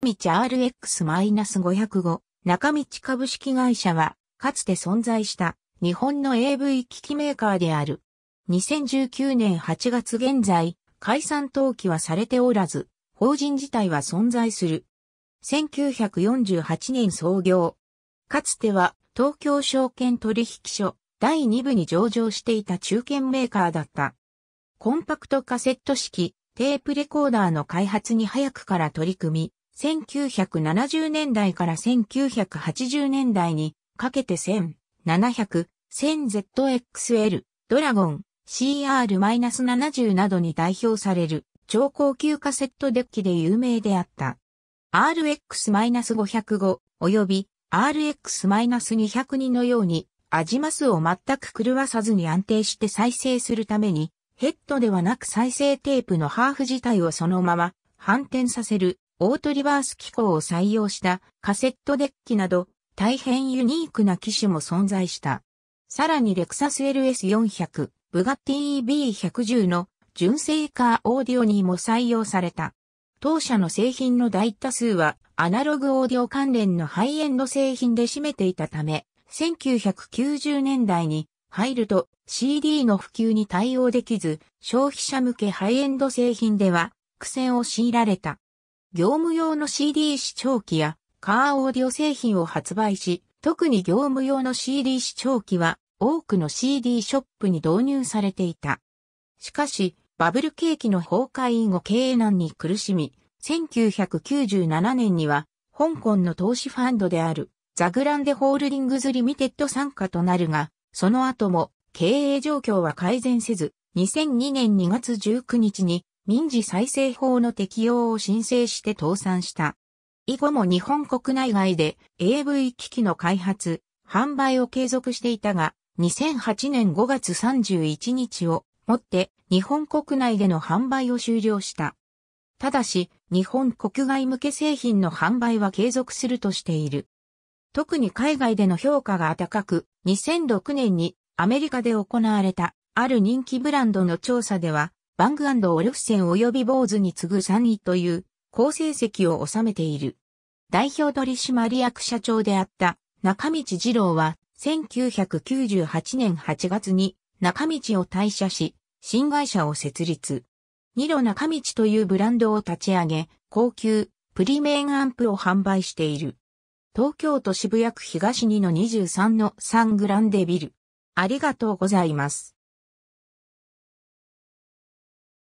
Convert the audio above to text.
中道 RX-505 中道株式会社は、かつて存在した日本の AV 機器メーカーである。2019年8月現在、解散登記はされておらず、法人自体は存在する。1948年創業。かつては東京証券取引所第2部に上場していた中堅メーカーだった。コンパクトカセット式テープレコーダーの開発に早くから取り組み、1970年代から1980年代にかけて1700、1000ZXL、ドラゴン、CR-70 などに代表される超高級カセットデッキで有名であった。RX-505 及び RX-202 のように味マスを全く狂わさずに安定して再生するためにヘッドではなく再生テープのハーフ自体をそのまま反転させるオートリバース機構を採用したカセットデッキなど大変ユニークな機種も存在した。さらにレクサス LS400、ブガッティ EB110 の純正カーオーディオにも採用された。当社の製品の大多数はアナログオーディオ関連のハイエンド製品で占めていたため、1990年代に入ると CD の普及に対応できず、消費者向けハイエンド製品では苦戦を強いられた。業務用の CD 視聴器やカーオーディオ製品を発売し、特に業務用の CD 視聴器は多くの CD ショップに導入されていた。しかし、バブル景気の崩壊以後経営難に苦しみ、1997年には、香港の投資ファンドである、ザグランデホールディングズリミテッド参加となるが、その後も経営状況は改善せず、2002年2月19日に民事再生法の適用を申請して倒産した。以後も日本国内外で AV 機器の開発、販売を継続していたが、2008年5月31日をもって日本国内での販売を終了した。ただし、日本国外向け製品の販売は継続するとしている。特に海外での評価が高く、2006年にアメリカで行われたある人気ブランドの調査では、バングオルフセン及び坊主に次ぐ3位という好成績を収めている。代表取締役社長であった中道二郎は1998年8月に中道を退社し、新会社を設立。ニロ中道というブランドを立ち上げ、高級プリメインアンプを販売している。東京都渋谷区東2の23の3グランデビル。ありがとうございます。